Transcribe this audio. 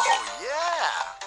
Oh, yeah!